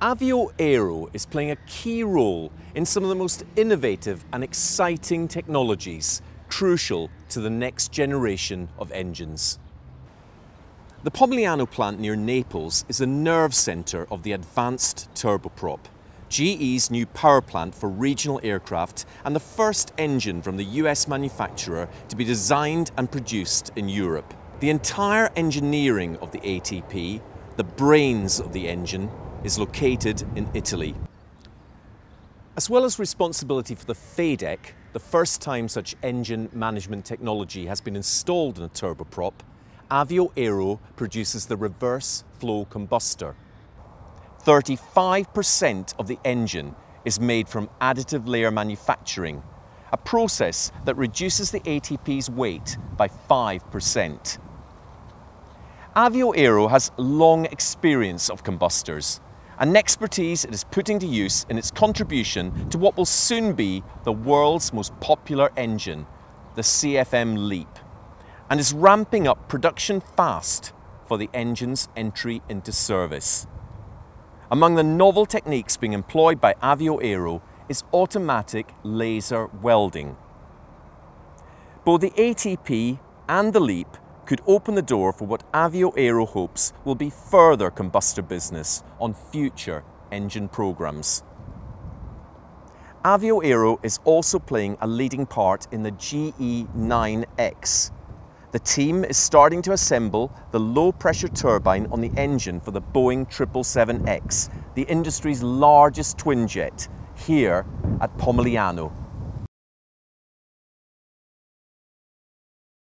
Avio Aero is playing a key role in some of the most innovative and exciting technologies crucial to the next generation of engines. The Pomigliano plant near Naples is the nerve centre of the advanced turboprop, GE's new power plant for regional aircraft and the first engine from the US manufacturer to be designed and produced in Europe. The entire engineering of the ATP, the brains of the engine, is located in Italy. As well as responsibility for the FADEC, the first time such engine management technology has been installed in a turboprop, Avio Aero produces the reverse flow combustor. 35% of the engine is made from additive layer manufacturing, a process that reduces the ATP's weight by 5%. Avio Aero has long experience of combustors an expertise it is putting to use in its contribution to what will soon be the world's most popular engine, the CFM LEAP, and is ramping up production fast for the engine's entry into service. Among the novel techniques being employed by Avio Aero is automatic laser welding. Both the ATP and the LEAP could open the door for what Avio Aero hopes will be further combustor business on future engine programs. Avio Aero is also playing a leading part in the GE9X. The team is starting to assemble the low pressure turbine on the engine for the Boeing 777X, the industry's largest twin jet, here at Pomigliano